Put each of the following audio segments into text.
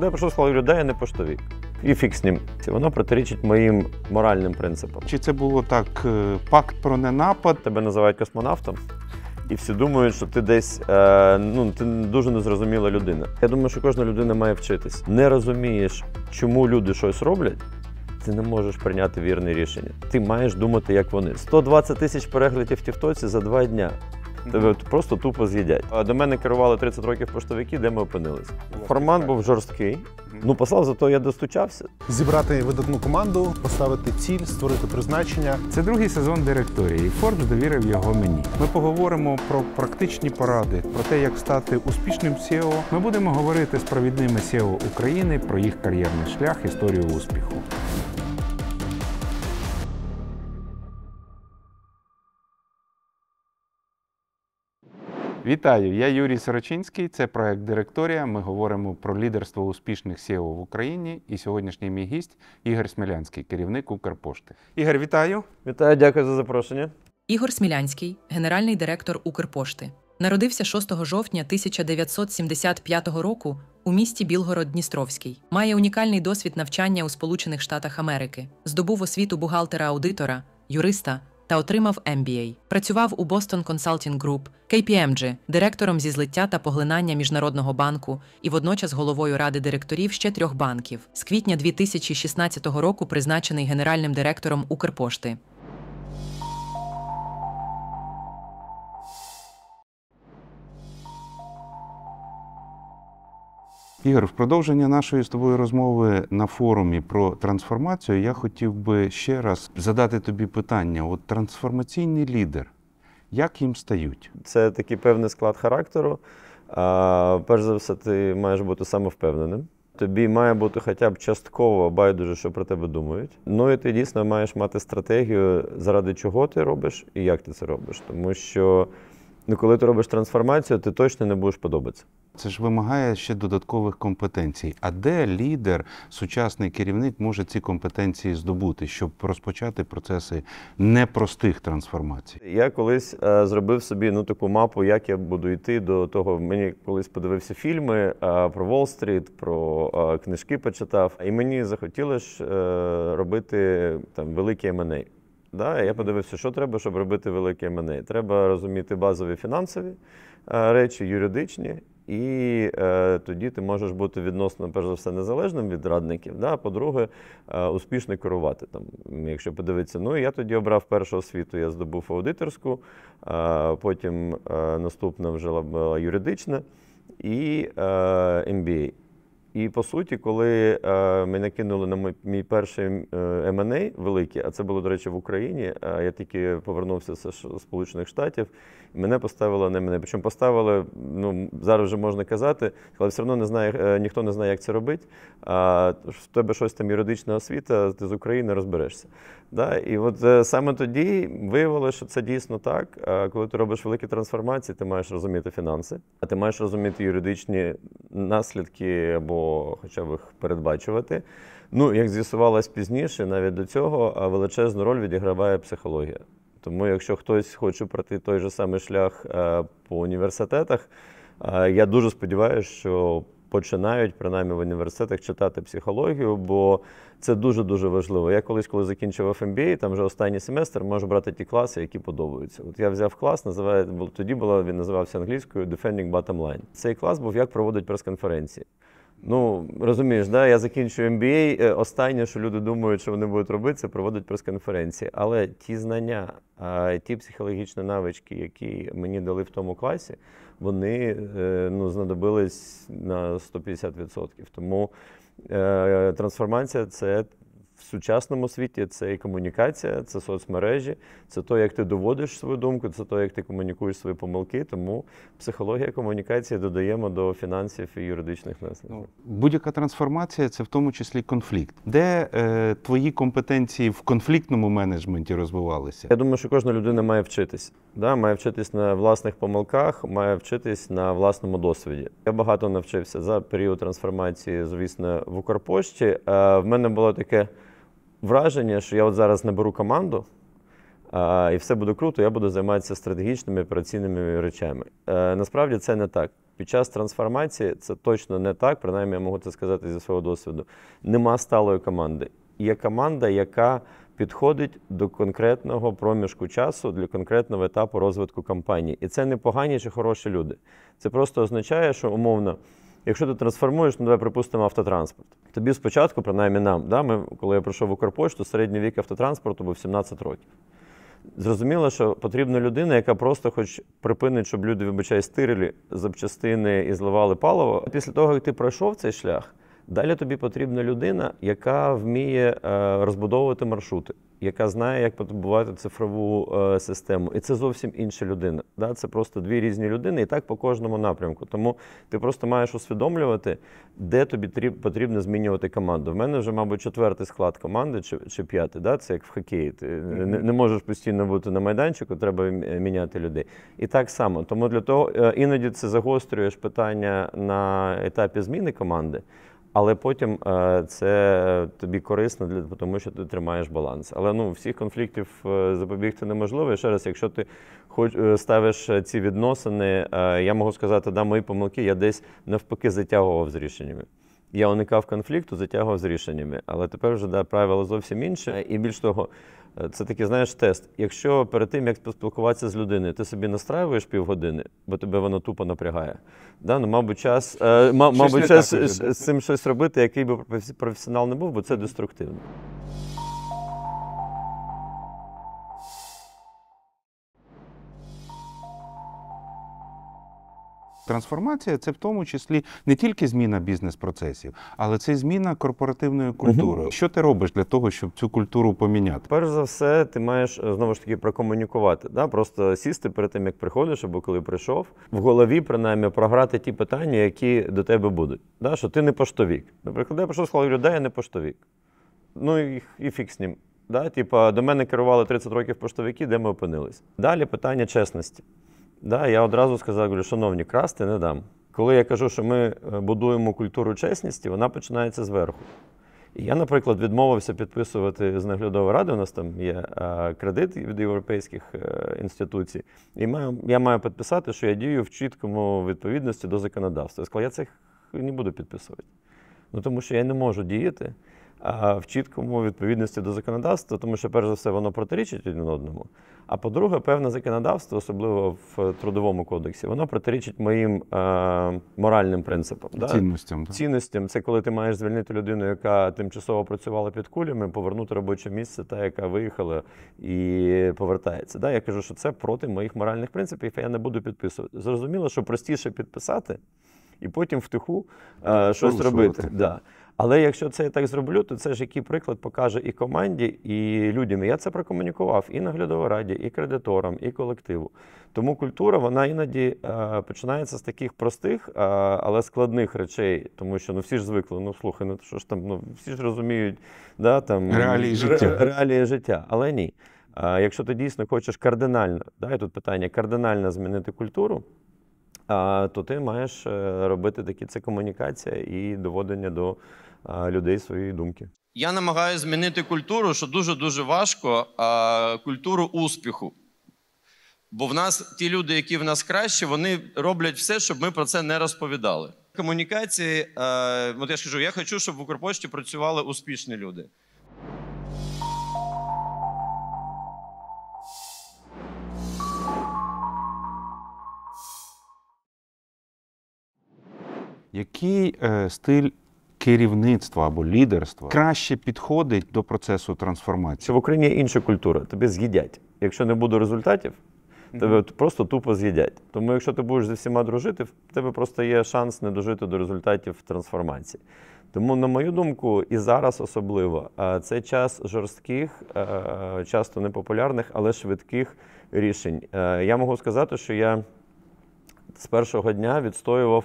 Я прийшов сказав, людей, а не поштовик. І фік з ним. Воно протирічить моїм моральним принципам. Чи це було так, е, пакт про ненапад? Тебе називають космонавтом, і всі думають, що ти десь е, ну, ти дуже незрозуміла людина. Я думаю, що кожна людина має вчитись. Не розумієш, чому люди щось роблять. Ти не можеш прийняти вірне рішення. Ти маєш думати, як вони. 120 тисяч переглядів в Тіктоці за два дня. Тебе просто тупо з'їдять. До мене керували 30 років поштовики, де ми опинились. Формат був жорсткий. Ну, послав, зато я достучався. Зібрати видатну команду, поставити ціль, створити призначення. Це другий сезон директорії. Forbes довірив його мені. Ми поговоримо про практичні поради, про те, як стати успішним SEO. Ми будемо говорити з провідними SEO України про їх кар'єрний шлях, історію успіху. Вітаю, я Юрій Сорочинський. Це проект Директорія. Ми говоримо про лідерство успішних SEO в Україні. І сьогоднішній мій гість Ігор Смілянський, керівник Укрпошти. Ігор, вітаю. Вітаю, дякую за запрошення. Ігор Смілянський, генеральний директор Укрпошти, народився 6 жовтня 1975 року у місті Білгород-Дністровський. Має унікальний досвід навчання у Сполучених Штатах Америки, здобув освіту бухгалтера-аудитора, юриста та отримав MBA. Працював у Boston Consulting Group, KPMG, директором зі злиття та поглинання міжнародного банку і водночас головою ради директорів ще трьох банків. З квітня 2016 року призначений генеральним директором Укрпошти. Ігор, в продовження нашої з тобою розмови на форумі про трансформацію я хотів би ще раз задати тобі питання: от трансформаційний лідер, як їм стають? Це такий певний склад характеру. А, перш за все, ти маєш бути самовпевненим. Тобі має бути хоча б частково байдуже, що про тебе думають. Ну і ти дійсно маєш мати стратегію, заради чого ти робиш і як ти це робиш. Тому що ну, коли ти робиш трансформацію, ти точно не будеш подобатися. Це ж вимагає ще додаткових компетенцій. А де лідер, сучасний керівник може ці компетенції здобути, щоб розпочати процеси непростих трансформацій? Я колись е, зробив собі ну таку мапу, як я буду йти до того. Мені колись подивився фільми е, про Уолл-стріт, про е, книжки почитав, і мені захотілося е, робити там великий M&A. Да, я подивився, що треба, щоб робити великий M&A. Треба розуміти базові фінансові е, речі, юридичні. І е, тоді ти можеш бути відносно, перш за все, незалежним від радників. Да? По-друге, е, успішно керувати. Там, Якщо подивитися, ну я тоді обрав першу освіту, я здобув аудиторську, е, потім е, наступна вже була юридична і е, MBA. І по суті, коли е, мене кинули на мій, перший е, M&A великий, а це було, до речі, в Україні. Я тільки повернувся з Сполучених Штатів, мене поставили на мене. Причому поставили, ну зараз вже можна казати, але все одно не знає, е, ніхто не знає, як це робити. А в тебе щось там юридична освіта, ти з України розберешся. Да? І от е, саме тоді виявилося, що це дійсно так. Коли ти робиш великі трансформації, ти маєш розуміти фінанси, а ти маєш розуміти юридичні наслідки або хоча б їх передбачувати. Ну, як з'ясувалось пізніше, навіть до цього величезну роль відіграває психологія. Тому, якщо хтось хоче пройти той же самий шлях е, по університетах, е, я дуже сподіваюся, що починають принаймні в університетах читати психологію, бо це дуже дуже важливо. Я колись, коли закінчував MBA, там вже останній семестр, можу брати ті класи, які подобаються. От я взяв клас, називає тоді було він називався англійською Defending Bottom Line. Цей клас був як проводить прес-конференції. Ну, розумієш, да? я закінчую MBA, е, Останнє, що люди думають, що вони будуть робити, це проводять прес-конференції. Але ті знання, ті психологічні навички, які мені дали в тому класі, вони е, ну, знадобились на 150%. Тому е, трансформація це в сучасному світі це і комунікація, це соцмережі, це то, як ти доводиш свою думку, це то, як ти комунікуєш свої помилки. Тому психологія комунікації додаємо до фінансів і юридичних наслідків. Будь-яка трансформація це в тому числі конфлікт. Де е, твої компетенції в конфліктному менеджменті розвивалися? Я думаю, що кожна людина має вчитись. Да? Має вчитись на власних помилках, має вчитись на власному досвіді. Я багато навчився за період трансформації, звісно, в Укрпошті. Е, В мене було таке враження, що я от зараз наберу команду. е, І все буде круто, я буду займатися стратегічними операційними речами. Е, Насправді це не так. Під час трансформації це точно не так, принаймні я можу це сказати зі свого досвіду. Нема сталої команди. Є команда, яка підходить до конкретного проміжку часу для конкретного етапу розвитку компанії. І це не погані чи хороші люди. Це просто означає, що умовно, якщо ти трансформуєш, ну давай припустимо автотранспорт. Тобі спочатку, принаймні нам, да, ми, коли я прийшов в Укрпошту, середній вік автотранспорту був 17 років. Зрозуміло, що потрібна людина, яка просто хоч припинить, щоб люди, вибачай, стирили запчастини і зливали паливо. Після того, як ти пройшов цей шлях, далі тобі потрібна людина, яка вміє е, розбудовувати маршрути, яка знає, як побудувати цифрову е, систему. І це зовсім інша людина. Да? Це просто дві різні людини, і так по кожному напрямку. Тому ти просто маєш усвідомлювати, де тобі тріб- потрібно змінювати команду. В мене вже, мабуть, четвертий склад команди чи, чи п'ятий. Да? Це як в хокеї. Ти не, не можеш постійно бути на майданчику, треба міняти людей. І так само. Тому для того е, іноді це загострюєш питання на етапі зміни команди. Але потім е, це тобі корисно для тому, що ти тримаєш баланс. Але ну всіх конфліктів е, запобігти неможливо. І ще раз, якщо ти хоч е, ставиш ці відносини, я можу сказати, да, мої помилки я десь навпаки затягував з рішеннями. Я уникав конфлікту, затягував з рішеннями, але тепер вже да, правила зовсім інші. І більш того, це такий, знаєш, тест. Якщо перед тим, як поспілкуватися з людиною, ти собі настраюєш півгодини, бо тебе воно тупо напрягає. Да? Ну, мабуть, час, е, мабуть, час з з цим щось робити, який би професіонал не був, бо це деструктивно. Трансформація це в тому числі не тільки зміна бізнес-процесів, але це зміна корпоративної культури. Що ти робиш для того, щоб цю культуру поміняти? Перш за все, ти маєш е, знову ж таки прокомунікувати. Да? Просто сісти перед тим, як приходиш, або коли прийшов, в голові принаймні програти ті питання, які до тебе будуть. Да? Що ти не поштовік. Наприклад, я прийшов сказав, да, я не поштовік. Ну і, і фік з ним. Да? Типа, до мене керували 30 років поштовики, де ми опинились. Далі питання чесності. Да, я одразу сказав, говорю, шановні, красти не дам. Коли я кажу, що ми е, будуємо культуру чесності, вона починається зверху. І я, наприклад, відмовився підписувати з наглядової ради. У нас там є е, кредит від європейських е, інституцій. І маю, я маю підписати, що я дію в чіткому відповідності до законодавства. Я сказав, я це не буду підписувати. Ну тому що я не можу діяти в чіткому відповідності до законодавства, тому що, перш за все, воно протирічить один одному. А по-друге, певне законодавство, особливо в трудовому кодексі, воно протирічить моїм е, моральним принципам. Да? Цінностям. так? Цінностям це коли ти маєш звільнити людину, яка тимчасово працювала під кулями, повернути робоче місце, та яка виїхала і повертається. Да? Я кажу, що це проти моїх моральних принципів, я не буду підписувати. Зрозуміло, що простіше підписати і потім втиху е, щось робити. Да. Але якщо це я так зроблю, то це ж який приклад покаже і команді, і людям. І Я це прокомунікував і наглядовій раді, і кредиторам, і колективу. Тому культура вона іноді е, починається з таких простих, е, але складних речей, тому що ну всі ж звикли. Ну слухай, ну що ж там, ну всі ж розуміють, да, там Реалії ре- життя. реалії життя. Але ні. А якщо ти дійсно хочеш кардинально, да, і тут питання кардинально змінити культуру, а, то ти маєш е, робити такі це комунікація і доводення до людей своєї думки. Я намагаюся змінити культуру, що дуже-дуже важко, а, культуру успіху. Бо в нас ті люди, які в нас кращі, вони роблять все, щоб ми про це не розповідали. Комунікації, е, от я ж кажу, я хочу, щоб в Укрпошті працювали успішні люди. Який е, стиль керівництва або лідерства краще підходить до процесу трансформації? Що в Україні є інша культура, тебе з'їдять. Якщо не буде результатів, тебе просто тупо з'їдять. Тому якщо ти будеш зі всіма дружити, в тебе просто є шанс не дожити до результатів трансформації. Тому, на мою думку, і зараз особливо, е, це час жорстких, е, часто непопулярних, але швидких рішень. Е, Я можу сказати, що я з першого дня відстоював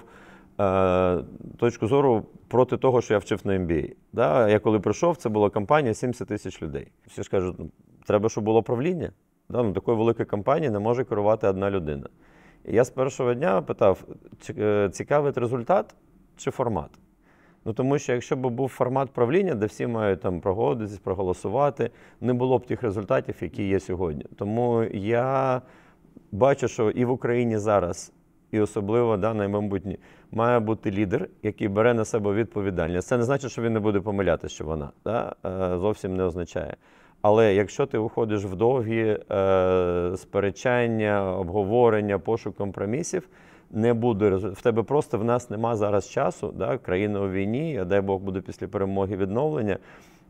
точку зору проти того, що я вчив на MBA. Да? Я коли прийшов, це була компанія 70 тисяч людей. Всі ж кажуть, ну, треба, щоб було правління. Да? Ну, такої великої компанії не може керувати одна людина. І я з першого дня питав, е, цікавить результат чи формат? Ну тому що якщо б був формат правління, де всі мають там погодитись, проголосувати, не було б тих результатів, які є сьогодні. Тому я бачу, що і в Україні зараз і особливо да, наймайбутні, має бути лідер, який бере на себе відповідальність. Це не значить, що він не буде помилятися, що вона да? е, зовсім не означає. Але якщо ти виходиш в довгі е, сперечання, обговорення, пошук компромісів, не буде в тебе просто в нас нема зараз часу. Да? Країна у війні, а дай Бог буде після перемоги відновлення.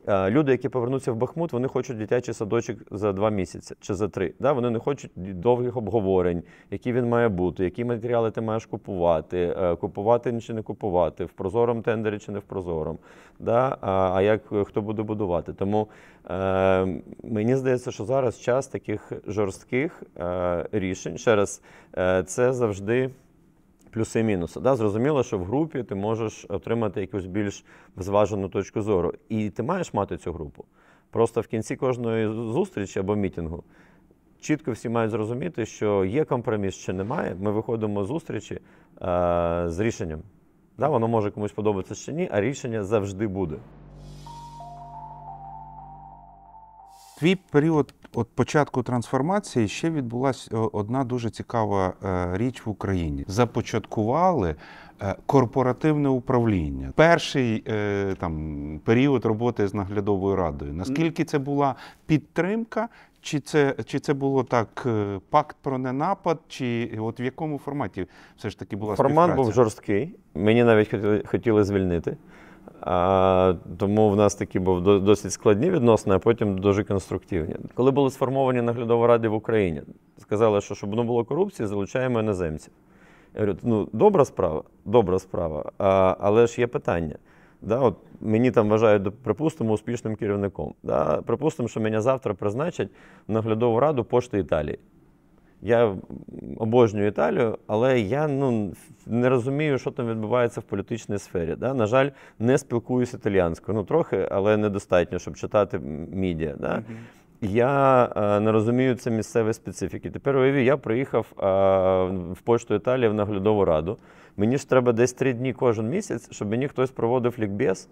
Е, Люди, які повернуться в Бахмут, вони хочуть дитячий садочок за два місяці чи за три. Да? Вони не хочуть довгих обговорень, які він має бути, які матеріали ти маєш купувати, е, купувати чи не купувати, в прозорому тендері чи не в прозорому. Да? А, як е, хто буде будувати? Тому е, мені здається, що зараз час таких жорстких е, рішень. Ще раз, е, це завжди плюси і мінуси. Да? Зрозуміло, що в групі ти можеш отримати якусь більш зважену точку зору. І ти маєш мати цю групу. Просто в кінці кожної зустрічі або мітингу чітко всі мають зрозуміти, що є компроміс чи немає. Ми виходимо з зустрічі е, з рішенням. Да? Воно може комусь подобатися чи ні, а рішення завжди буде. Твій період от початку трансформації ще відбулася одна дуже цікава е, річ в Україні. Започаткували е, корпоративне управління. Перший е, там період роботи з наглядовою радою. Наскільки це була підтримка? Чи це, чи це було так е, пакт про ненапад, чи от в якому форматі все ж таки була Формат співпраця? був жорсткий. Мені навіть хотіли, хотіли звільнити. А, тому в нас такі до- досить складні відносини, а потім дуже конструктивні. Коли були сформовані наглядові ради в Україні, сказали, що щоб не було корупції, залучаємо іноземців. Я говорю, ну добра справа, добра справа. А, але ж є питання. Да, от мені там вважають, припустимо, успішним керівником. Да, припустимо, що мене завтра призначать наглядову раду пошти Італії. Я обожнюю Італію, але я ну, не розумію, що там відбувається в політичній сфері. Да? На жаль, не спілкуюся італіянською. Ну, трохи, але недостатньо, щоб читати м- медіа. Да? Я е, не розумію це місцевої специфіки. Тепер уяві, я приїхав е, в пошту Італії в наглядову раду. Мені ж треба десь три дні кожен місяць, щоб мені хтось проводив лікбез.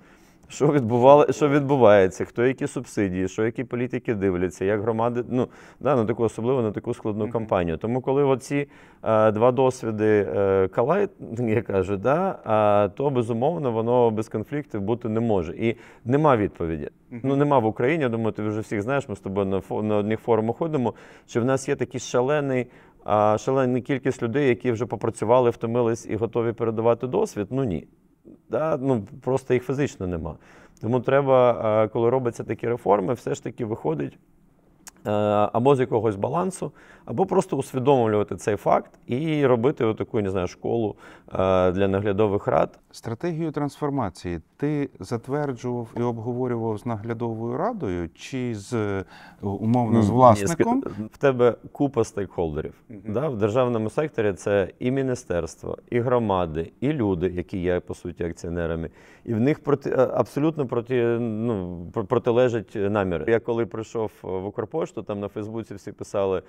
Що відбувало, що відбувається, хто які субсидії, що які політики дивляться, як громади, ну да, на таку особливо на таку складну кампанію. Тому, коли оці е, два досвіди е, калають, я кажу, да, а, то безумовно воно без конфліктів бути не може. І нема відповіді. Ну нема в Україні. Я думаю, ти вже всіх знаєш. Ми з тобою на на одних форумах ходимо. Що в нас є такий шалений. А шалена кількість людей, які вже попрацювали, втомились і готові передавати досвід. Ну ні. Да, ну, просто їх фізично нема. Тому треба, е, коли робляться такі реформи, все ж таки виходить або з якогось балансу, або просто усвідомлювати цей факт і робити таку, не знаю, школу е, для наглядових рад. Стратегію трансформації ти затверджував і обговорював з наглядовою радою чи з е, умовно з власником? В тебе купа стейкхолдерів. Да? В державному секторі це і міністерство, і громади, і люди, які є по суті акціонерами. І в них проти е, абсолютно проти, ну, протилежать наміри. Я коли прийшов в Укрпошту, там на Фейсбуці всі писали.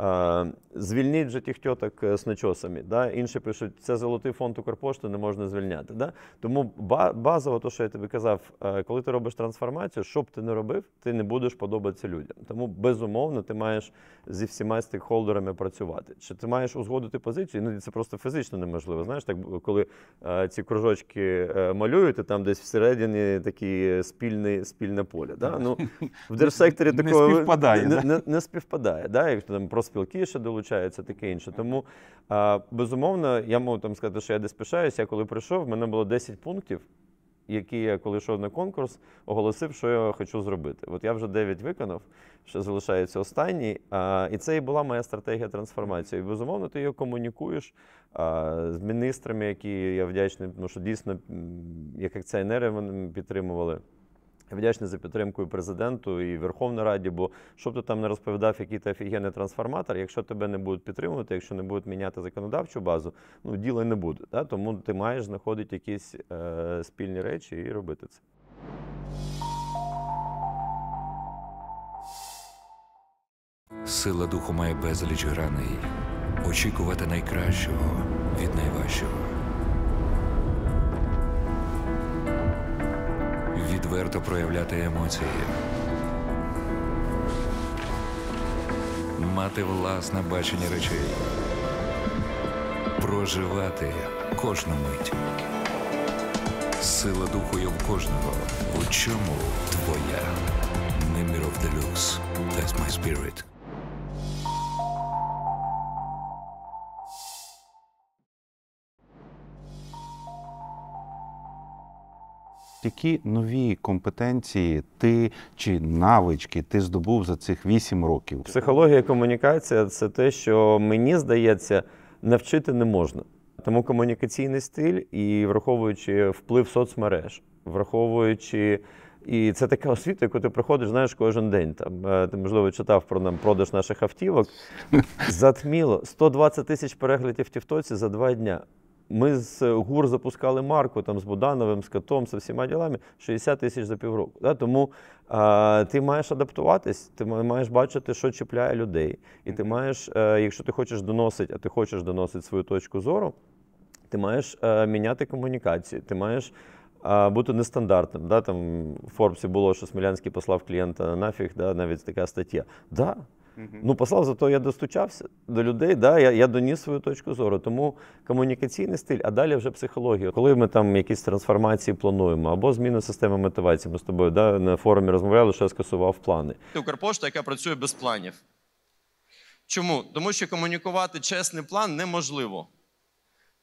Е, Звільніть же тих тьоток е, з начосами. Да? Інші пишуть, це золотий фонд Укрпошти, не можна звільняти. Да? Тому базово, то, що я тобі казав, е, коли ти робиш трансформацію, що б ти не робив, ти не будеш подобатися людям. Тому безумовно ти маєш зі всіма стейкхолдерами працювати. Чи ти маєш узгодити позицію? Ну це просто фізично неможливо. Знаєш, так коли ці кружочки малюють, і там десь всередині такі спільне, спільне поле. Да? Ну, в держсекторі Не співпадає, не, не, не співпадає. Да? Якщо там профспілки ще долучаються, таке інше. Тому безумовно, я можу там сказати, що я десь пишаюся. Я коли прийшов, в мене було 10 пунктів, які я, коли йшов на конкурс, оголосив, що я хочу зробити. От я вже 9 виконав, ще залишається останній. А, і це і була моя стратегія трансформації. І, безумовно, ти її комунікуєш а, з міністрами, які я вдячний, тому що дійсно, як акціонери вони підтримували. Вдячний за підтримкою президенту і Верховної Раді, бо щоб ти там не розповідав, який ти офігенний трансформатор, якщо тебе не будуть підтримувати, якщо не будуть міняти законодавчу базу, ну діла не буде. Да? Тому ти маєш знаходити якісь е, спільні речі і робити це. Сила духу має безліч граней. Очікувати найкращого від найважчого. Відверто проявляти емоції. Мати власне бачення речей. проживати кожну мить. Сила духу є в кожного. У чому твоя? Неміров Делюкс. That's my spirit. Які нові компетенції ти чи навички ти здобув за цих вісім років? Психологія комунікація це те, що мені здається, навчити не можна. Тому комунікаційний стиль і враховуючи вплив соцмереж, враховуючи. І це така освіта, яку ти проходиш, знаєш, кожен день. Там е, ти можливо читав про нам продаж наших автівок. Затміло 120 тисяч переглядів в Тіктоці за два дня. Ми з ГУР запускали марку там з Будановим, з Котом, з всіма ділами 60 тисяч за півроку. Да? Тому а, ти маєш адаптуватись, ти маєш бачити, що чіпляє людей. І ти маєш, е, якщо ти хочеш доносити, а ти хочеш доносити свою точку зору, ти маєш е, міняти комунікації, ти маєш бути нестандартним. Да? Там в Форбсі було, що Смілянський послав клієнта нафіг, да? навіть така стаття. Да. Ну, послав, зато я достучався до людей, да? я, я доніс свою точку зору. Тому комунікаційний стиль, а далі вже психологія. Коли ми там якісь трансформації плануємо, або зміну системи мотивації, ми з тобою да, на форумі розмовляли, що я скасував плани. Укрпошта, яка працює без планів. Чому? Тому що комунікувати чесний план неможливо.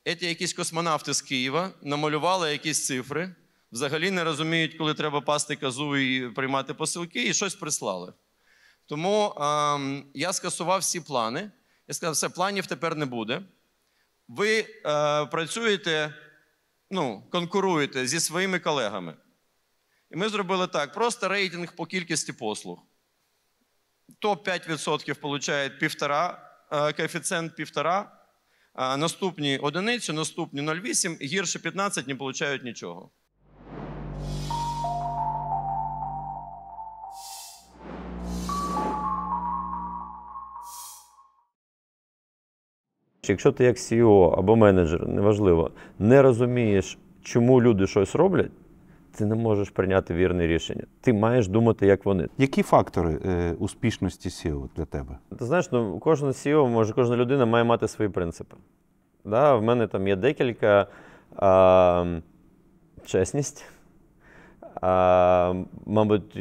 Еті якісь космонавти з Києва намалювали якісь цифри, взагалі не розуміють, коли треба пасти казу і приймати посилки, і щось прислали. Тому ем, я скасував всі плани. Я сказав, все, планів тепер не буде. Ви е, працюєте, ну, конкуруєте зі своїми колегами. І ми зробили так: просто рейтинг по кількості послуг. Топ-5% получають півтора, е, коефіцієнт півтора, а наступні одиницю, наступні 0,8, і гірше 15 не получають нічого. Якщо ти як CEO або менеджер, неважливо, не розумієш, чому люди щось роблять, ти не можеш прийняти вірне рішення. Ти маєш думати, як вони. Які фактори е, успішності SEO для тебе? Ти знаєш, ну кожен CEO, може, кожна людина має мати свої принципи. Да, в мене там є декілька а, чесність. А, мабуть,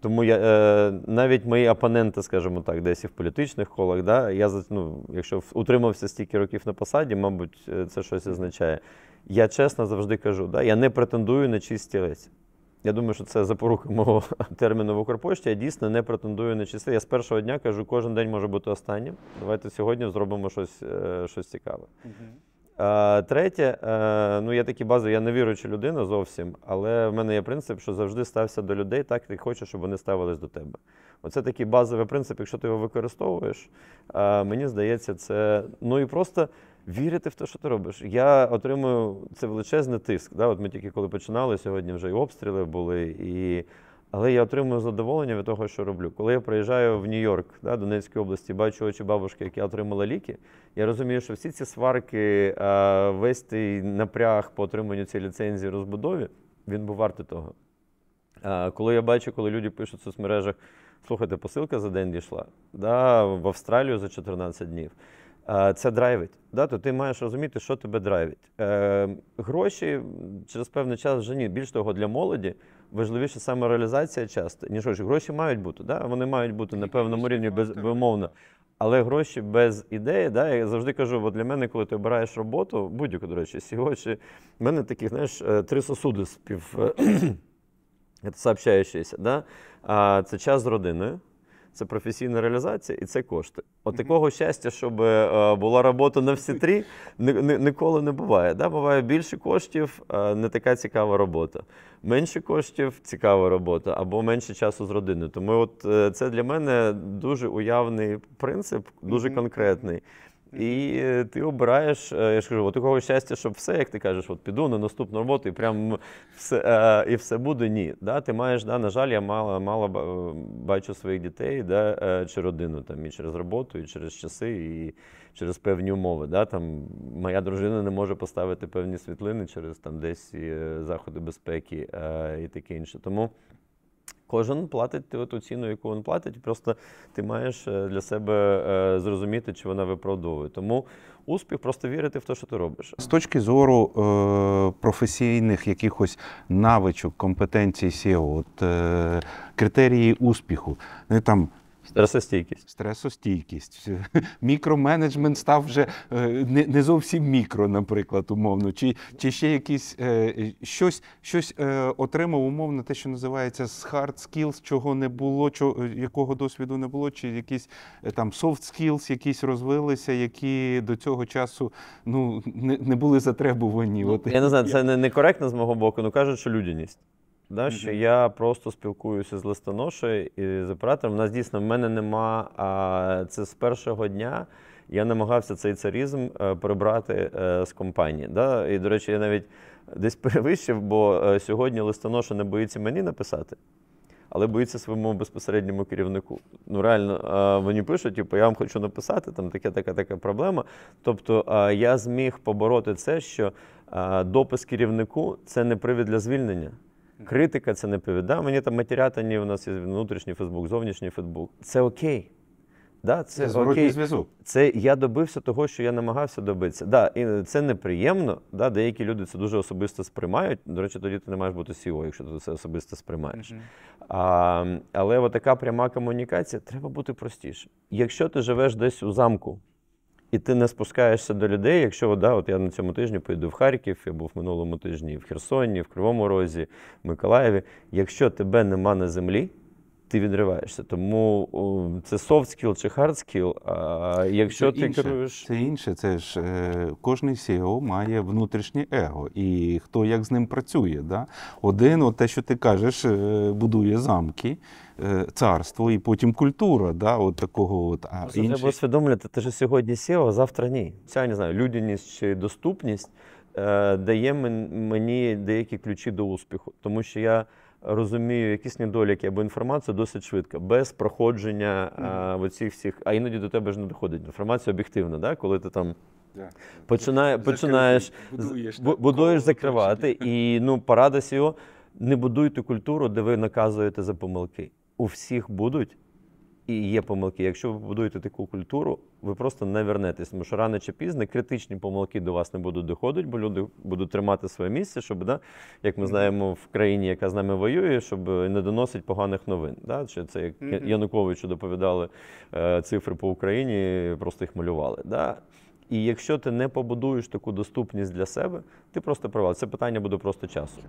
тому я, е, навіть мої опоненти, скажімо так, десь і в політичних колах, да, я ну, якщо утримався стільки років на посаді, мабуть, е, це щось означає. Я чесно завжди кажу, да, я не претендую на чийсь стілець. Я думаю, що це запорука мого терміну в Укрпошті. Я дійсно не претендую на часи. Я з першого дня кажу, кожен день може бути останнім. Давайте сьогодні зробимо щось, е, щось цікаве. Е, Третє, е, ну я такі базові, я не віруюча людина зовсім, але в мене є принцип, що завжди стався до людей так, як хочеш, щоб вони ставились до тебе. Оце такий базовий принцип, якщо ти його використовуєш, е, мені здається, це ну і просто вірити в те, що ти робиш. Я отримую це величезний тиск. Да? От ми тільки коли починали, сьогодні вже і обстріли були, і... але я отримую задоволення від того, що роблю. Коли я приїжджаю в Нью-Йорк, да, Донецької області, бачу очі бабушки, які отримали ліки, я розумію, що всі ці сварки, весь цей напряг по отриманню цієї ліцензії розбудові, він був вартий того. А, Коли я бачу, коли люди пишуть в соцмережах, слухайте, посилка за день дійшла, да, в Австралію за 14 днів. Це драйвить. Да? То ти маєш розуміти, що тебе драйвить. Е, гроші через певний час вже ні. Більш того, для молоді важливіше самореалізація часто, ніж гроші. Гроші мають бути, да? вони мають бути на певному рівні, без, безумовно. Але гроші без ідеї, да, я завжди кажу, бо для мене, коли ти обираєш роботу, будь-яку, до речі, сьогодні в мене таких, знаєш, е, три сосуди спів. сообщаючися. да? А, це час з родиною, це професійна реалізація і це кошти. От такого щастя, щоб е, була робота на всі три, ні- ні- ніколи не буває. Да? Буває більше коштів, е, не така цікава робота. Менше коштів цікава робота, або менше часу з родиною. Тому от е, це для мене дуже уявний принцип, дуже конкретний. І е, ти обираєш, е, я ж кажу, от такого щастя, щоб все, як ти кажеш, от піду на наступну роботу і прям все, е, і все буде ні. Да? Ти маєш, да, на жаль, я мало, мало бачу своїх дітей да, чи родину там, і через роботу, і через часи, і через певні умови. Да? Там, моя дружина не може поставити певні світлини через там, десь заходи безпеки і таке інше. Тому Кожен платить ту- ціну, яку він платить. Просто ти маєш е, для себе е, зрозуміти, чи вона виправдовує. Тому успіх просто вірити в те, що ти робиш. З точки зору е, професійних якихось навичок, компетенцій SEO, от, е, критерії успіху, не там Стресостійкість. стресостійкість, мікроменеджмент став вже е, не, не зовсім мікро, наприклад, умовно, чи, чи ще якісь е, щось, щось е, отримав умовно, те, що називається з hard skills, чого не було, чо, якого досвіду не було, чи якісь там soft skills якісь розвилися, які до цього часу ну, не, не були затребувані. От, Я не знаю, це не некоректно з мого боку, але кажуть, що людяність. Да, що я просто спілкуюся з листоношею і з оператором. У нас дійсно в мене нема. А це з першого дня я намагався цей царізм е, прибрати е, з компанії. Да? І, до речі, я навіть десь перевищив, бо е, сьогодні листоноша не боїться мені написати. Але боїться своєму безпосередньому керівнику. Ну реально, мені пишуть, типу, я вам хочу написати, там таке, така, така проблема. Тобто я зміг побороти це, що допис керівнику це не привід для звільнення. Критика це не привід. Да, мені там матерятані, у нас є внутрішній Фейсбук, зовнішній Фейсбук. Це окей. Да, це Це окей. зв'язок. Це я добився того, що я намагався добитися. Да, і це неприємно. Да, деякі люди це дуже особисто сприймають. До речі, тоді ти не маєш бути CEO, якщо ти це особисто сприймаєш. А, але така пряма комунікація треба бути простіше. Якщо ти живеш десь у замку і ти не спускаєшся до людей, якщо да, от я на цьому тижні поїду в Харків, я був минулому тижні в Херсоні, в Кривому Розі, в Миколаєві. Якщо тебе нема на землі, ти відриваєшся. Тому о, це soft skill чи hard skill. А якщо це ти інше, керуєш. Це інше, це ж е, кожний SEO має внутрішнє его, і хто як з ним працює. Да? Один, от те, що ти кажеш, е, будує замки, е, царство, і потім культура. Да? От такого от, а інший... треба усвідомлювати, ти ж сьогодні SEO, а завтра ні. Ця не знаю, людяність чи доступність е, дає мені деякі ключі до успіху, тому що я розумію якісь недоліки або інформацію досить швидко, без проходження е, оцих всіх, а іноді до тебе ж не доходить. Інформація об'єктивна, да? коли ти там. Yeah. Починає, починаєш, будуєш, так, будуєш закривати. І ну, порада сіо, не будуйте культуру, де ви наказуєте за помилки. У всіх будуть і є помилки. Якщо ви будуєте таку культуру, ви просто не вернетесь, тому що рано чи пізно критичні помилки до вас не будуть доходити, бо люди будуть тримати своє місце, щоб, да, як ми знаємо, в країні, яка з нами воює, щоб не доносить поганих новин. Да? Чи це як Януковичу доповідали е, цифри по Україні, просто їх малювали. Да? І якщо ти не побудуєш таку доступність для себе, ти просто провал. Це питання буде просто часу.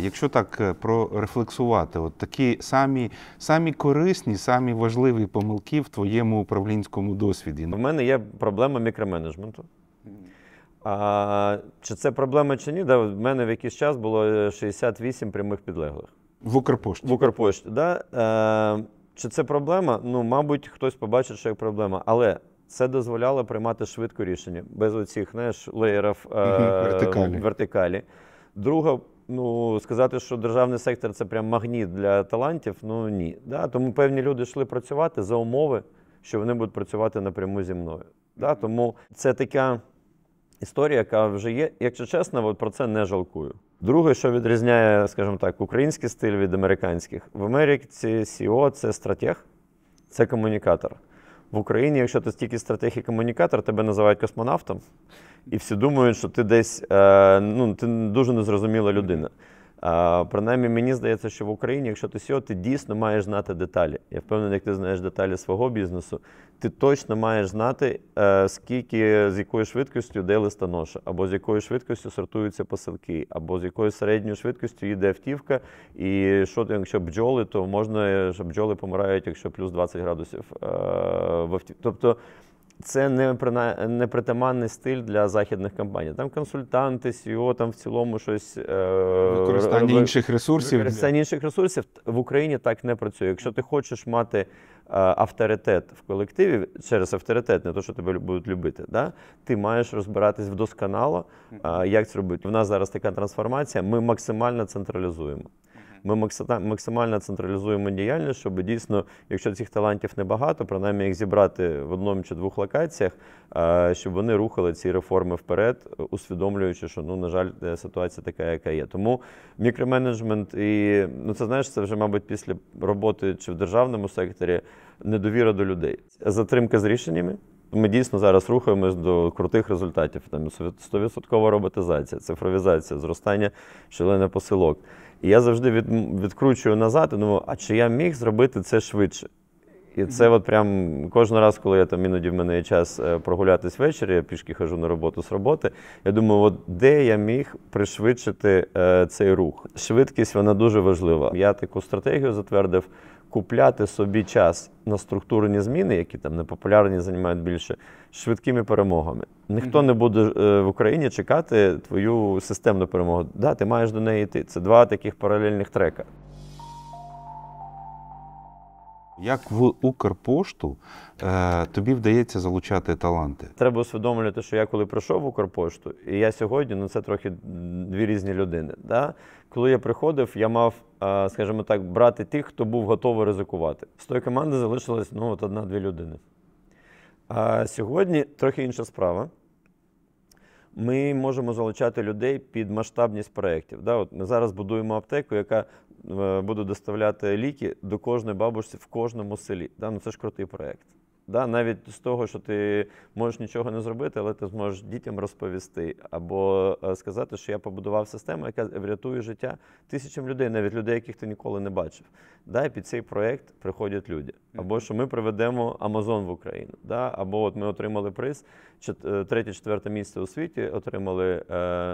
Якщо так е, прорефлексувати, от такі самі, самі корисні, самі важливі помилки в твоєму управлінському досвіді. В мене є проблема мікроменеджменту. А, чи це проблема чи ні? Да, в мене в якийсь час було 68 прямих підлеглих. В Укрпошті. В Укрпошті. Да? Е, чи це проблема? Ну, мабуть, хтось побачить, що як проблема. Але це дозволяло приймати швидко рішення, без оцих знаєш, леєрів е, вертикалі. вертикалі. Друга, ну, сказати, що державний сектор це прям магніт для талантів, ну ні. Да? Тому певні люди йшли працювати за умови, що вони будуть працювати напряму зі мною. Да? Тому це така історія, яка вже є. Якщо чесно, от про це не жалкую. Друге, що відрізняє, скажімо так, український стиль від американських, в Америці CEO – це стратег, це комунікатор. В Україні, якщо ти стільки стратег і комунікатор, тебе називають космонавтом, і всі думають, що ти десь е, ну, ти дуже незрозуміла людина. Принаймні, мені здається, що в Україні, якщо ти SEO, ти дійсно маєш знати деталі. Я впевнений, як ти знаєш деталі свого бізнесу, ти точно маєш знати, е, скільки з якою швидкістю йде листоноша, або з якою швидкістю сортуються посилки, або з якою середньою швидкістю йде автівка. І що ти, якщо бджоли, то можна, що бджоли помирають, якщо плюс 20 градусів е, в автівці. Тобто це не, прина- не притаманний стиль для західних компаній. Там консультанти, CEO, там в цілому щось е, Використання ро- інших ресурсів. Використання інших ресурсів в Україні так не працює. Якщо ти хочеш мати е, авторитет в колективі через авторитет, не то, що тебе будуть любити, да? ти маєш розбиратись вдосконало, е, як це робити. У нас зараз така трансформація, ми максимально централізуємо. Ми максима- максимально централізуємо діяльність, щоб дійсно, якщо цих талантів небагато, принаймні їх зібрати в одному чи двох локаціях, е, щоб вони рухали ці реформи вперед, усвідомлюючи, що ну на жаль, е, ситуація така, яка є. Тому мікроменеджмент і ну це знаєш, це вже, мабуть, після роботи чи в державному секторі недовіра до людей. Затримка з рішеннями. Ми дійсно зараз рухаємось до крутих результатів. Там 100% роботизація, цифровізація, зростання шалене посилок. І я завжди від, відкручую назад і думаю, а чи я міг зробити це швидше? І це от прям кожен раз, коли я там іноді в мене є час е, прогулятись ввечері, я пішки хожу на роботу з роботи. Я думаю, от де я міг пришвидшити е, цей рух? Швидкість вона дуже важлива. Я таку стратегію затвердив купляти собі час на структурні зміни, які там непопулярні, займають більше швидкими перемогами. Ніхто не буде е, в Україні чекати твою системну перемогу. Да, ти маєш до неї йти. Це два таких паралельних трека. Як в Укрпошту е, тобі вдається залучати таланти? Треба усвідомлювати, що я коли прийшов в Укрпошту, і я сьогодні, ну це трохи дві різні людини. Да? Коли я приходив, я мав, а, скажімо так, брати тих, хто був готовий ризикувати. З тої команди залишилось ну, от одна-дві людини. А сьогодні трохи інша справа. Ми можемо залучати людей під масштабність проєктів. Да? От ми зараз будуємо аптеку, яка е, буде доставляти ліки до кожної бабусі в кожному селі. Да? Ну, це ж крутий проєкт. Да? Навіть з того, що ти можеш нічого не зробити, але ти зможеш дітям розповісти або е, сказати, що я побудував систему, яка врятує життя тисячам людей, навіть людей, яких ти ніколи не бачив. Да? І під цей проєкт приходять люди. Або що ми приведемо Amazon в Україну. Да? Або от ми отримали приз, е, третє-четверте місце у світі отримали е,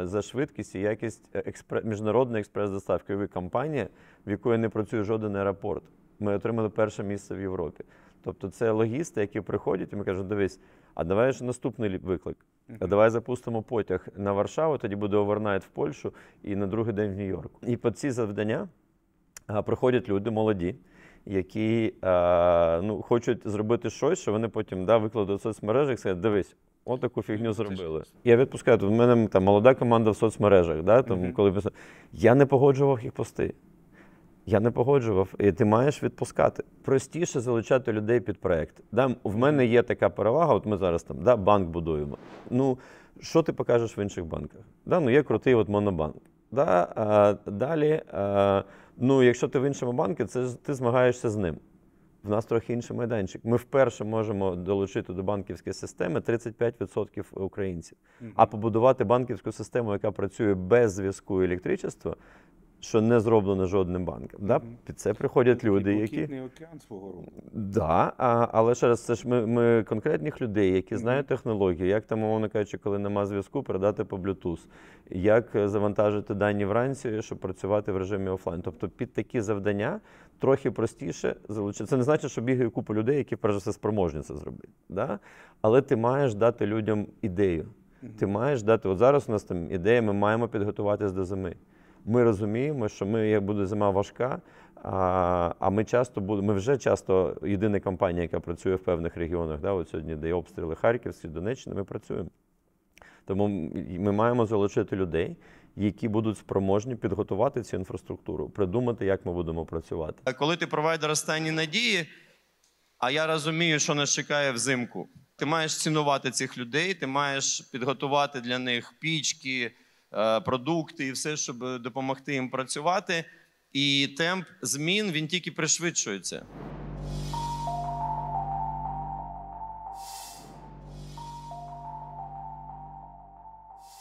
за швидкість і якість експре- міжнародної експрес-доставки компанія, в якої не працює жоден аеропорт. Ми отримали перше місце в Європі. Тобто це логісти, які приходять, і ми кажемо, дивись, а давай ж наступний виклик. А давай запустимо потяг на Варшаву, тоді буде overnight в Польщу і на другий день в Нью-Йорк. І по ці завдання а, приходять люди молоді, які а, ну, хочуть зробити щось, що вони потім да, викладуть в соцмережах і скажуть, дивись. От таку фігню зробили. Я відпускаю. Тут в мене там молода команда в соцмережах. Да, там, коли писав, я не погоджував їх пости. Я не погоджував, і ти маєш відпускати. Простіше залучати людей під проект. Да, в мене є така перевага, от ми зараз там да, банк будуємо. Ну, що ти покажеш в інших банках? Да, ну, є крутий от монобанк. Да, а, далі, а, ну, якщо ти в іншому банку, це ти змагаєшся з ним. В нас трохи інший майданчик. Ми вперше можемо долучити до банківської системи 35% українців. А побудувати банківську систему, яка працює без зв'язку і електричества, що не зроблено жодним банком. Да? Під це приходять люди, які. океан свого роду. Да, а, але ще раз, це ж ми, ми конкретних людей, які знають технології, як там, умовно кажучи, коли нема зв'язку, передати по Bluetooth, як е, завантажити дані вранці, щоб працювати в режимі офлайн. Тобто під такі завдання трохи простіше залучити. Це не значить, що бігає купа людей, які перш за все спроможні це зробити. Да? Але ти маєш дати людям ідею. Ти маєш дати, от зараз у нас там ідея, ми маємо підготуватись до зими. Ми розуміємо, що ми, як буде зима важка, а, а ми часто будемо, ми вже часто єдина компанія, яка працює в певних регіонах. Да? От сьогодні, де обстріли Харківські, Донеччини, ми працюємо. Тому ми маємо залучити людей, які будуть спроможні підготувати цю інфраструктуру, придумати, як ми будемо працювати. Коли ти провайдер останні надії, а я розумію, що нас чекає взимку. Ти маєш цінувати цих людей, ти маєш підготувати для них пічки, продукти і все, щоб допомогти їм працювати. І темп змін він тільки пришвидшується.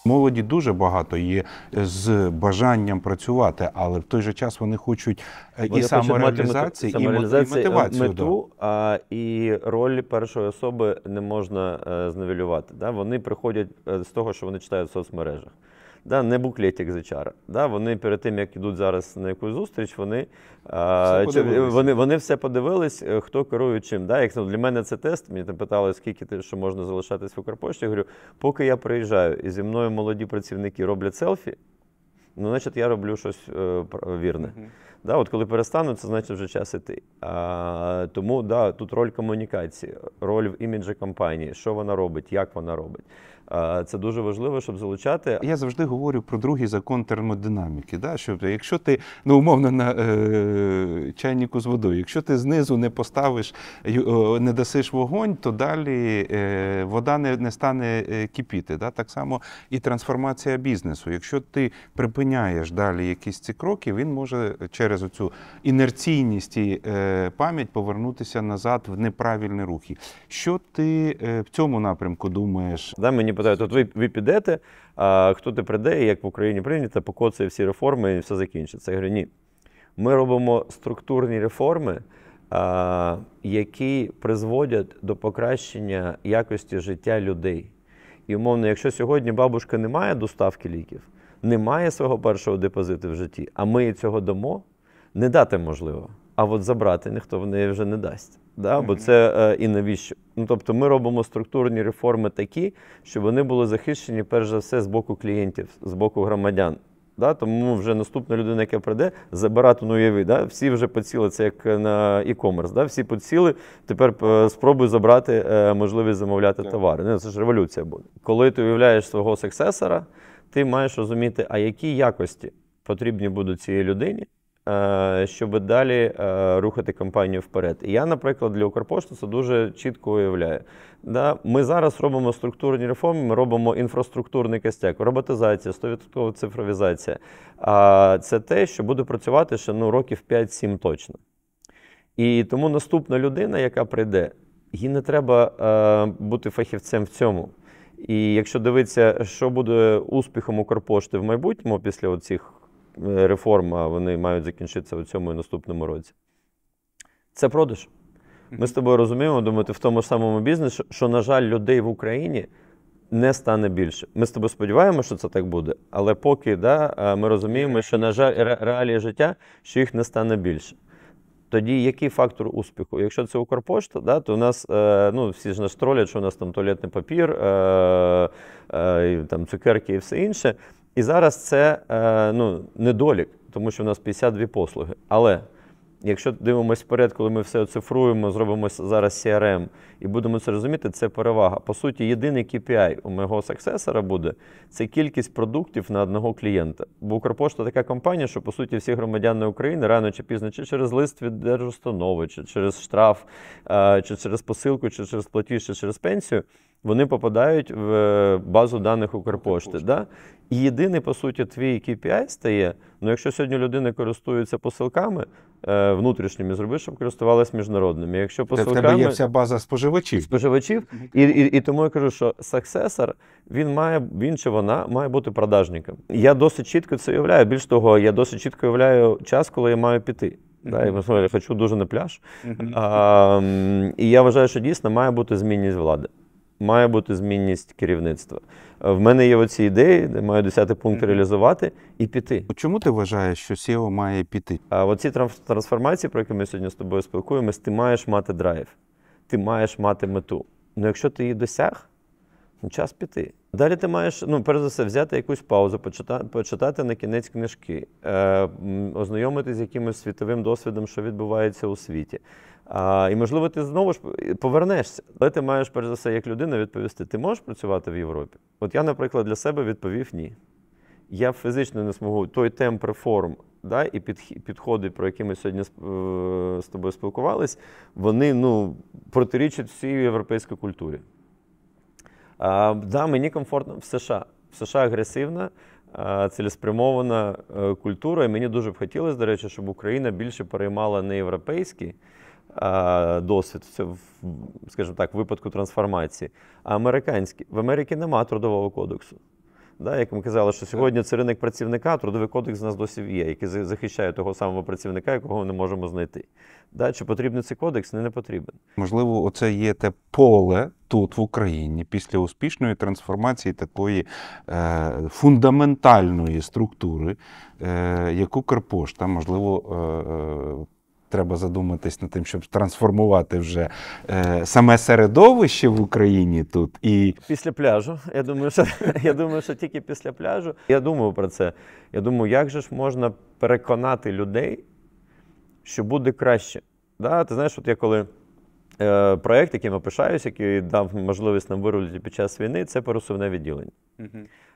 Молоді дуже багато є з бажанням працювати, але в той же час вони хочуть е, і хочуть мати самореалізації, і, мо- і е, мотивацію. мету, а, і роль першої особи не можна е, зневелювати. Да? Вони приходять е, з того, що вони читають в соцмережах. Да, не буклетик з HR. Да, вони перед тим, як ідуть зараз на якусь зустріч, вони, а, чи- вони, вони все подивились, е, хто керує чим. Да? Як ну, для мене це тест, мені там питали, скільки ти що можна залишатись в Укрпошті. Я говорю, поки я приїжджаю і зі мною молоді працівники роблять селфі, ну, значить, я роблю щось е, вірне. Да, от коли перестану, це значить вже час іти. А, тому да, тут роль комунікації, роль в іміджі компанії, що вона робить, як вона робить. А, Це дуже важливо, щоб залучати. Я завжди говорю про другий закон термодинаміки. Да? Що якщо ти ну умовно на е, чайнику з водою, якщо ти знизу не поставиш, не дасиш вогонь, то далі е, вода не, не стане е, кипіти. Да? Так само і трансформація бізнесу. Якщо ти припиняєш далі якісь ці кроки, він може через оцю інерційність і е, пам'ять повернутися назад в неправильні рухи. Що ти е, в цьому напрямку думаєш? Да, мені питають, от ви, ви підете, а хто ти прийде, як в Україні прийнято, покоцає всі реформи і все закінчиться. Я говорю, ні. Ми робимо структурні реформи, а, які призводять до покращення якості життя людей. І умовно, якщо сьогодні бабушка не має доставки ліків, не має свого першого депозиту в житті, а ми цього дамо, не дати можливо. А от забрати ніхто в неї вже не дасть. Да? Бо це е, і навіщо? Ну, тобто ми робимо структурні реформи такі, щоб вони були захищені перш за все з боку клієнтів, з боку громадян. Да? Тому вже наступна людина, яка прийде, забирати, ну уяви, да? всі вже поціли, це як на e-commerce, да? всі поціли, тепер е, спробуй забрати е, можливість замовляти товари. Ну, це ж революція буде. Коли ти уявляєш свого сексесора, ти маєш розуміти, а які якості потрібні будуть цій людині, щоб далі е, рухати компанію вперед. І я, наприклад, для Укрпошти це дуже чітко уявляю. Ми зараз робимо структурні реформи, ми робимо інфраструктурний костяк, роботизація, 100% цифровізація. А це те, що буде працювати ще ну, років 5-7 точно. І тому наступна людина, яка прийде, їй не треба е, бути фахівцем в цьому. І якщо дивитися, що буде успіхом Укрпошти в майбутньому після цих реформ, вони мають закінчитися у цьому і наступному році, це продаж. Ми з тобою розуміємо, думаю, ти в тому ж самому бізнесі, що, на жаль, людей в Україні не стане більше. Ми з тобою сподіваємося, що це так буде, але поки да, ми розуміємо, що, на жаль, реалії життя, що їх не стане більше. Тоді який фактор успіху? Якщо це Укрпошта, да, то у нас е, ну, всі ж нас тролять, що у нас там туалетний папір, е, е, там цукерки і все інше. І зараз це е, ну, недолік, тому що у нас 52 послуги. Але якщо дивимося вперед, коли ми все оцифруємо, зробимо зараз CRM і будемо це розуміти, це перевага. По суті, єдиний KPI у мого саксесора буде це кількість продуктів на одного клієнта. Бо Укрпошта така компанія, що по суті всі громадяни України рано чи пізно, чи через лист від держустанови, чи через штраф, е, чи через посилку, чи через платіж, чи через пенсію, вони попадають в е, базу даних Укрпошти. Да? І єдиний, по суті, твій KPI стає, ну якщо сьогодні людина користується посилками е, внутрішніми, зроби, щоб користувалась міжнародними. Якщо Це в тебе є вся база споживачів. споживачів. І, і, і тому я кажу, що саксесор, він має, він чи вона має бути продажником. Я досить чітко це уявляю. Більш того, я досить чітко уявляю час, коли я маю піти. Да, я хочу дуже на пляж. А, і я вважаю, що дійсно має бути змінність влади. Має бути змінність керівництва. Е, В мене є оці ідеї, де маю 10 пункт реалізувати і піти. Чому ти вважаєш, що SEO має піти? А оці транс- трансформації, про які ми сьогодні з тобою спілкуємось, ти маєш мати драйв, ти маєш мати мету. Ну якщо ти її досяг, ну час піти. Далі ти маєш, ну, перш за все, взяти якусь паузу, почитати, почитати на кінець книжки, е, ознайомитись з якимось світовим досвідом, що відбувається у світі. А, і, можливо, ти знову ж повернешся. Але ти маєш, перш за все, як людина відповісти: ти можеш працювати в Європі? От я, наприклад, для себе відповів ні я фізично не зможу той темп реформ да, і підходи, про які ми сьогодні з, е, тобою спілкувались, вони ну, протирічать всій європейській культурі. А, да, мені комфортно в США. В США агресивна, цілеспрямована е, культура, і мені дуже б хотілося, до речі, щоб Україна більше переймала не європейський а, досвід, скажімо так, в випадку трансформації, а американський. В Америці нема трудового кодексу. Да, як ми казали, що сьогодні це ринок працівника, трудовий кодекс у нас досі є, який захищає того самого працівника, якого ми не можемо знайти. Да, чи потрібен цей кодекс? Не, не потрібен. Можливо, оце є те поле тут, в Україні, після успішної трансформації такої е, фундаментальної структури, е, як Укрпошта, можливо, е, е, треба задуматись над тим, щоб трансформувати вже е, саме середовище в Україні тут і Після пляжу. Я думаю, що я думаю, що тільки після пляжу. Я думаю про це. Я думаю, як же ж можна переконати людей, що буде краще. Да? Ти знаєш, от я коли е, проект, яким я пишаюсь, який дав можливість нам вирулити під час війни, це пересувне відділення. Е,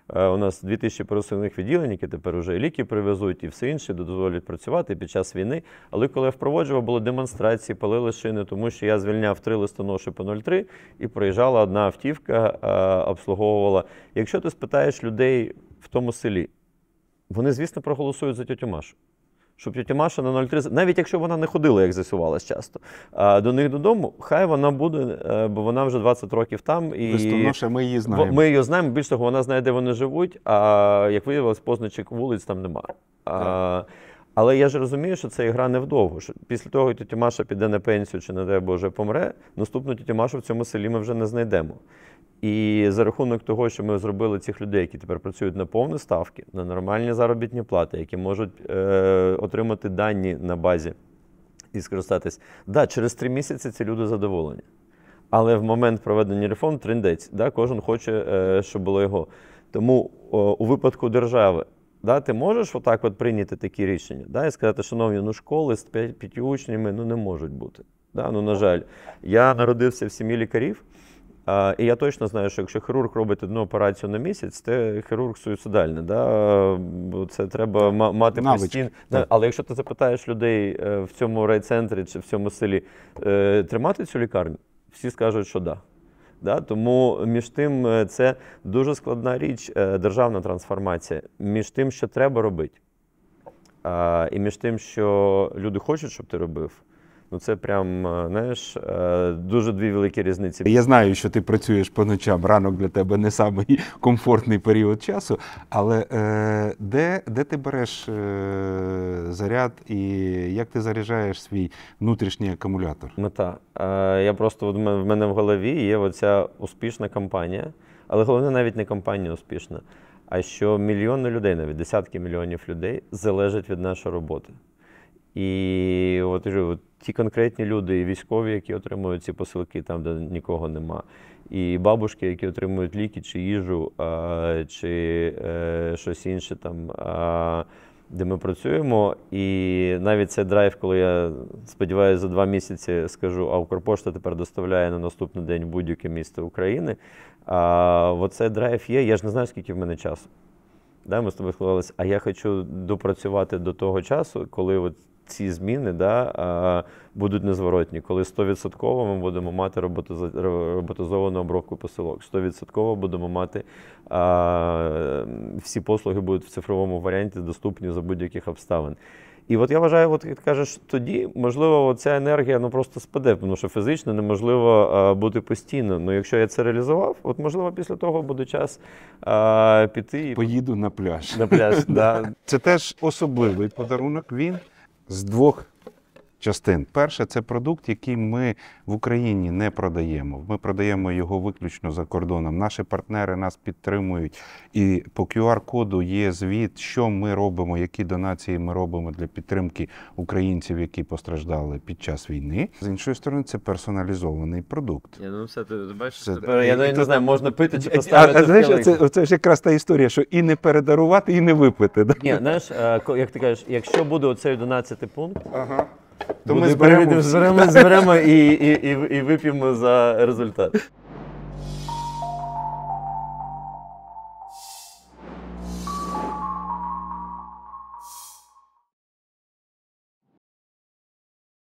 У нас 2000 пересувних відділень, які тепер вже і ліки привезуть, і все інше дозволять працювати під час війни. Але коли я впроводжував, були демонстрації, палили шини, тому що я звільняв три листоноші по 0,3 і проїжджала одна автівка, е, обслуговувала. Якщо ти спитаєш людей в тому селі, вони, звісно, проголосують за тетю Машу. Щоб тетя Маша на 0,3, навіть якщо вона не ходила, як з'ясувалось часто, до них додому, хай вона буде, е, бо вона вже 20 років там. І... Листоноша, ми її знаємо. Ми її знаємо, більш того, вона знає, де вони живуть, а як виявилось, позначок вулиць там немає. А, але я ж розумію, що це ігра невдовго. Що після того, як тетя Маша піде на пенсію чи, не дай Боже, помре, наступну тетю Машу в цьому селі ми вже не знайдемо. І за рахунок того, що ми зробили цих людей, які тепер працюють на повні ставки, на нормальні заробітні плати, які можуть е, отримати дані на базі і скористатись. Да, через три місяці ці люди задоволені. Але в момент проведення реформ триндець, да, кожен хоче, е, щоб було його. Тому о, у випадку держави, да, ти можеш отак от прийняти такі рішення, да, і сказати, шановні, ну школи з п'ять- учнями ну, не можуть бути. Да, ну, на жаль, я народився в сім'ї лікарів. І я точно знаю, що якщо хірург робить одну операцію на місяць, це хірург суїцидальний. Да? Бо це треба мати постійно. Да, Але якщо ти запитаєш людей е, в цьому райцентрі чи в цьому селі е, тримати цю лікарню, всі скажуть, що да. Да? Тому між тим е, це дуже складна річ, державна трансформація. Між тим, що треба робити, і між тим, що люди хочуть, щоб ти робив. Ну це прям, е, знаєш, е, дуже дві великі різниці. Я знаю, що ти працюєш по ночам. Ранок для тебе не самий комфортний період часу. Але е, де, де ти береш е, заряд і як ти заряджаєш свій внутрішній акумулятор? Мета. Е, Я просто в мене- в мене в голові є оця успішна кампанія, але головне навіть не кампанія успішна, а що мільйони людей, навіть десятки мільйонів людей залежать від нашої роботи. І от, от ті конкретні люди, і військові, які отримують ці посилки там, де нікого нема, і бабушки, які отримують ліки чи їжу, а, чи е, щось інше там. А, де ми працюємо, і навіть цей драйв, коли я сподіваюся, за два місяці скажу, а Укрпошта тепер доставляє на наступний день будь-яке місто України. А оцей драйв є. Я ж не знаю, скільки в мене часу. Да, ми з тобою склалися, а я хочу допрацювати до того часу, коли от ці зміни да, будуть незворотні, коли 100% ми будемо мати роботизовану обробку посилок, 100% будемо мати всі послуги будуть в цифровому варіанті доступні за будь-яких обставин. І от я вважаю, от як ти кажеш, тоді можливо ця енергія ну просто спаде, тому що фізично неможливо а, бути постійно. Ну якщо я це реалізував, от можливо після того буде час а, піти і Поїду на пляж. на пляж. да. Це теж особливий подарунок. Він з двох частин. Перше, це продукт, який ми в Україні не продаємо. Ми продаємо його виключно за кордоном. Наші партнери нас підтримують. І по QR-коду є звіт, що ми робимо, які донації ми робимо для підтримки українців, які постраждали під час війни. З іншої сторони, це персоналізований продукт. Я, ну все, ти бачиш, Це- тепер я навіть не знаю, можна пити чи поставити. а, в знаєш, це, це ж якраз та історія, що і не передарувати, і не випити. Да? Ні, знаєш, е, як ти кажеш, якщо буде оцей 11 пункт, То ми зберемо зберемо, зберемо і, і, і, і вип'ємо за результат.